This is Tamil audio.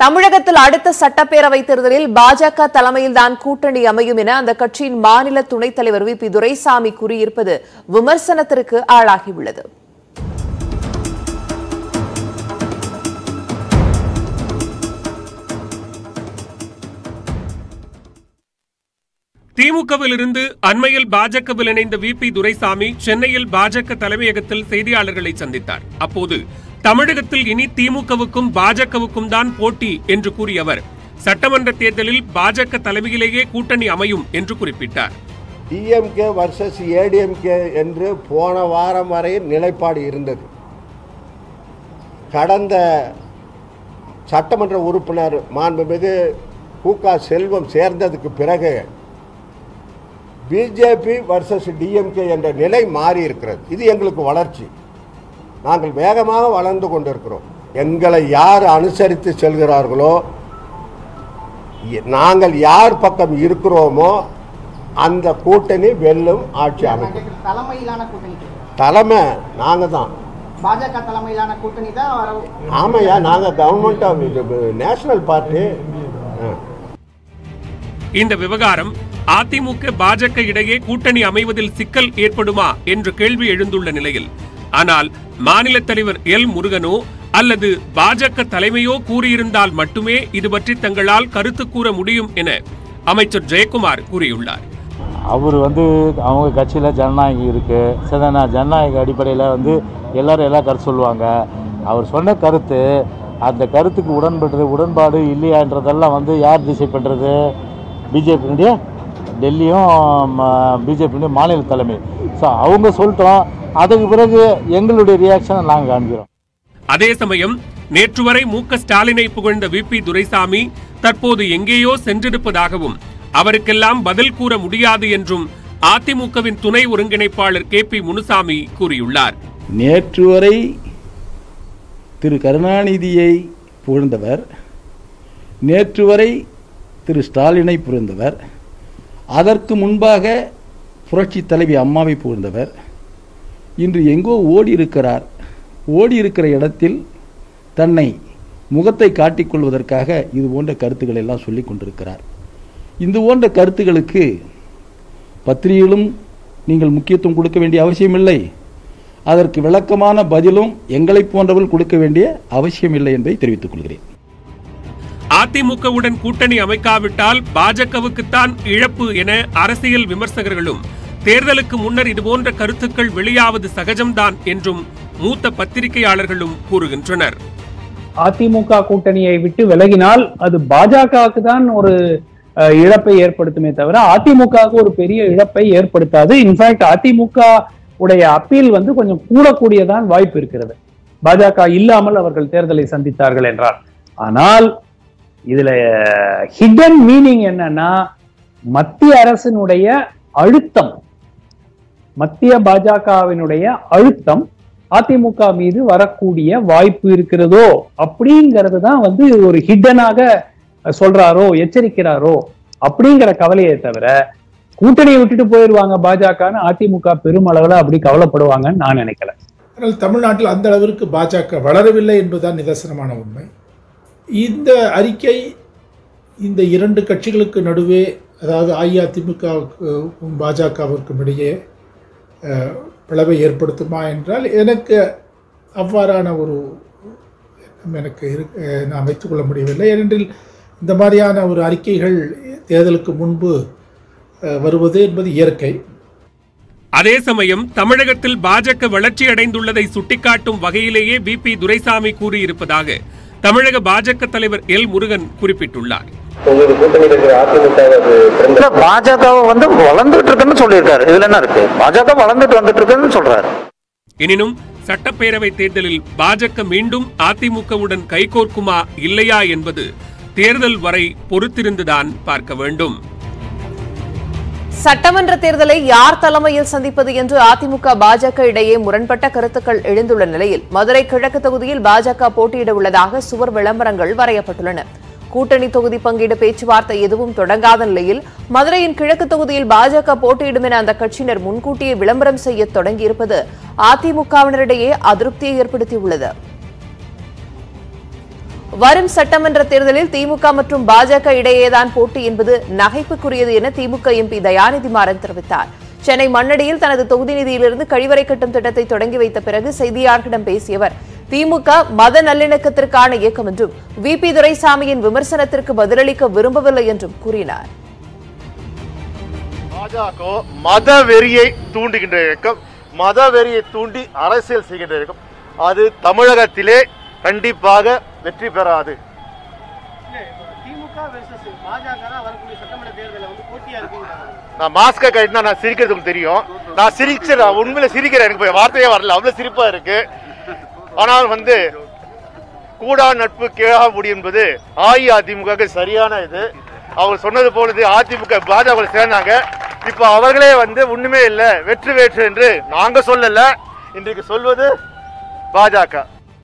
தமிழகத்தில் அடுத்த சட்டப்பேரவை தேர்தலில் பாஜக தலைமையில்தான் கூட்டணி அமையும் என அந்த கட்சியின் மாநில துணைத் தலைவர் வி. பி. துரைசாமி கூறியிருப்பது விமர்சனத்திற்கு ஆளாகியுள்ளது. திமுகவிலிருந்து அண்மையில் பாஜகவில் இணைந்த வி. பி. துரைசாமி சென்னையில் பாஜக தலைமையகத்தில் செய்தியாளர்களை சந்தித்தார். அப்போது தமிழகத்தில் இனி திமுகவுக்கும் பாஜகவுக்கும் தான் போட்டி என்று கூறிய அவர் சட்டமன்ற தேர்தலில் பாஜக தலைமையிலேயே கூட்டணி அமையும் என்று குறிப்பிட்டார். டிஎம்கே வர்சஸ் ஏடிஎம்கே என்று போன வாரம் வரை நிலைப்பாடு இருந்தது. கடந்த சட்டமன்ற உறுப்பினர் மாண்புமிகு கு. செல்வம் சேர்ந்ததுக்கு பிறகு பிஜேபி வர்சஸ் டிஎம்கே என்ற நிலை மாறி இருக்கிறது இது எங்களுக்கு வளர்ச்சி. நாங்கள் வேகமாக வளர்ந்து கொண்டிருக்கிறோம். எங்களை யார் அனுசரித்து செல்கிறார்களோ நாங்கள் யார் பக்கம் இருக்கிறோமோ அந்த கூட்டணி வெல்லும் ஆட்சி அமைக்கும். தலைமையிலான கூட்டணி தலைமை நாங்கள் தான். பாஜக தலைமையிலான கூட்டணி தான் ஆமாய்யா நாங்கள் கவர்மெண்ட் ஆஃப் நேஷனல் பார்ட்டி இந்த விவகாரம் அதிமுக பாஜக இடையே கூட்டணி அமைவதில் சிக்கல் ஏற்படுமா என்ற கேள்வி எழுந்துள்ள நிலையில் ஆனால் மாநில தலைவர் எல். முருகனோ அல்லது பாஜக தலைமையோ கூறியிருந்தால் மட்டுமே இது பற்றி தங்களால் கருத்து கூற முடியும் என அமைச்சர் ஜெயக்குமார் கூறியுள்ளார். அவர் வந்து அவங்க கட்சியில் ஜனநாயகம் இருக்குது சரிதானா ஜனநாயக அடிப்படையில் வந்து எல்லாரும் எல்லா கருத்து சொல்லுவாங்க. அவர் சொன்ன கருத்து அந்த கருத்துக்கு உடன்படுறது உடன்பாடு இல்லையான்றதெல்லாம் வந்து யார் திசை பண்ணுறது பிஜேபியினுடைய டெல்லியும் பிஜேபியினுடைய மாநில தலைமை. ஸோ அவங்க சொல்லிட்டோம். அதுக்கு பிறகு எங்களுடைய ரியாக்ஷனை நாங்கள் காண்கிறோம். அதே சமயம் நேற்று வரை மு க ஸ்டாலினை புகழ்ந்த வி பி துரைசாமி தற்போது எங்கேயோ சென்றிருப்பதாகவும் அவருக்கெல்லாம் பதில் கூற முடியாது என்றும் அதிமுகவின் துணை ஒருங்கிணைப்பாளர் கே பி முனுசாமி கூறியுள்ளார். நேற்று வரை திரு கருணாநிதியை புகழ்ந்தவர் நேற்று வரை திரு ஸ்டாலினை புகழ்ந்தவர் அதற்கு முன்பாக புரட்சி தலைவி அம்மாவை புகழ்ந்தவர் இன்று எங்கோ ஓடி இருக்கிறார் ஓடி இருக்கிற இடத்தில் தன்னை முகத்தை காட்டிக்கொள்வதற்காக இது போன்ற கருத்துக்களை எல்லாம் சொல்லிக் கொண்டிருக்கிறார். இது போன்ற கருத்துகளுக்கு பத்திரிகையிலும் நீங்கள் முக்கியத்துவம் கொடுக்க வேண்டிய அவசியமில்லை. அதற்கு விளக்கமான பதிலும் எங்களைப் போன்றவர்கள் கொடுக்க வேண்டிய அவசியமில்லை என்பதை தெரிவித்துக் கொள்கிறேன். அதிமுகவுடன் கூட்டணி அமைக்காவிட்டால் பாஜகவுக்குத்தான் இழப்பு என அரசியல் விமர்சகர்களும் தேர்தலுக்கு முன்னர் இதுபோன்ற கருத்துக்கள் வெளியாவது சகஜம்தான் என்றும் மூத்த பத்திரிகையாளர்களும் கூறுகின்றனர். அதிமுக கூட்டணியை விட்டு விலகினால் அது பாஜகவுக்கு தான் ஒரு இழப்பை ஏற்படுத்துமே தவிர அதிமுகவுக்கு ஒரு பெரிய இழப்பை ஏற்படுத்தாது. இன்ஃபேக்ட் அதிமுக உடைய அப்பீல் வந்து கொஞ்சம் கூடக்கூடியதான் வாய்ப்பு இருக்கிறது. பாஜக இல்லாமல் அவர்கள் தேர்தலை சந்தித்தார்கள் என்றார் ஆனால் இதுல ஹிடன் மீனிங் என்னன்னா மத்திய அரசினுடைய அழுத்தம். மத்திய பாஜகவினுடைய அழுத்தம் அதிமுக மீது வரக்கூடிய வாய்ப்பு இருக்கிறதோ அப்படிங்கிறது தான் வந்து ஒரு ஹிடனாக சொல்றாரோ எச்சரிக்கிறாரோ அப்படிங்கிற கவலையை தவிர கூட்டணியை விட்டுட்டு போயிடுவாங்க பாஜகன்னு அதிமுக பெருமளவில் அப்படி கவலைப்படுவாங்கன்னு நான் நினைக்கல. ஆனால் தமிழ்நாட்டில் அந்த அளவிற்கு பாஜக வளரவில்லை என்பதுதான் நிதர்சனமான உண்மை. இந்த அறிக்கை இந்த இரண்டு கட்சிகளுக்கு நடுவே அதாவது அஇஅதிமுகவுக்கும் பாஜகவிற்கும் இடையே பிளவை ஏற்படுத்துமா என்றால் எனக்கு அவ்வாறான ஒரு எனக்கு இரு நான் வைத்துக்கொள்ள முடியவில்லை. ஏனென்றில் இந்த மாதிரியான ஒரு அறிக்கைகள் தேர்தலுக்கு முன்பு வருவது என்பது இயற்கை. அதே சமயம் தமிழகத்தில் பாஜக வளர்ச்சி அடைந்துள்ளதை சுட்டிக்காட்டும் வகையிலேயே வி பி துரைசாமி கூறியிருப்பதாக தமிழக பாஜக தலைவர் எல் முருகன் குறிப்பிட்டுள்ளார். இல்ல பாஜகவை வந்து வளர்ந்துட்டு இருக்குன்னு சொல்லியிருக்காரு. இதுல என்ன இருக்கு? பாஜக வளர்ந்துட்டு வந்துட்டு இருக்குன்னு சொல்றாரு. எனினும் சட்டப்பேரவை தேர்தலில் பாஜக மீண்டும் அதிமுகவுடன் கைகோர்க்குமா இல்லையா என்பது தேர்தல் வரை பொறுத்திருந்துதான் பார்க்க வேண்டும். சட்டமன்ற தேர்தலை யார் தலைமையில் சந்திப்பது என்று அதிமுக பாஜக இடையே முரண்பட்ட கருத்துக்கள் எழுந்துள்ள நிலையில் மதுரை கிழக்கு தொகுதியில் பாஜக போட்டியிட உள்ளதாக சுவர் விளம்பரங்கள் வரையப்பட்டுள்ளன. கூட்டணி தொகுதி பங்கீடு பேச்சுவார்த்தை எதுவும் தொடங்காத நிலையில் மதுரையின் கிழக்கு தொகுதியில் பாஜக போட்டியிடும் என அந்த கட்சியினர் முன்கூட்டியே விளம்பரம் செய்ய தொடங்கியிருப்பது அதிமுகவினரிடையே அதிருப்தியை ஏற்படுத்தியுள்ளது. வரும் சட்டமன்ற தேர்தலில் திமுக மற்றும் பாஜக இடையேதான் போட்டி என்பது நகைப்புக்குரியது என திமுக எம்பி தயாநிதி மாறன் தெரிவித்தார். சென்னை மண்ணடியில் தனது தொகுதி நிதியிலிருந்து கழிவறை கட்டும் திட்டத்தை தொடங்கி வைத்த பிறகு செய்தியாளர்களிடம் பேசிய அவர் திமுக மத நல்லிணக்கத்திற்கான இயக்கம் என்றும் வி பி துரைசாமியின் விமர்சனத்திற்கு பதிலளிக்க விரும்பவில்லை என்றும் கூறினார். பாஜக மத வெறியை தூண்டுகின்ற இயக்கம் மத வெறியை தூண்டி அரசியல் செய்கின்ற இயக்கம். அது தமிழகத்திலே கண்டிப்பாக வெற்றி பெறாது. நான் மாஸ்கை கட்டினா நான் சிரிக்கிறது உங்களுக்கு தெரியும். நான் சிரிச்சு நான் உண்மையில சிரிக்கிறேன். எனக்கு வார்த்தையே வரல. அவ்வளவு சிரிப்பா இருக்கு. ஆனால் வந்து கூடா நட்பு கேளா முடி என்பது அஇஅதிமுக சரியான இது. அவர் சொன்னது போலது அதிமுக பாஜக சேர்ந்தாங்க. இப்போ அவர்களே வந்து ஒண்ணுமே இல்லை வெற்றி வேற்று என்று நாங்க சொல்லல. இன்றைக்கு சொல்வது பாஜக.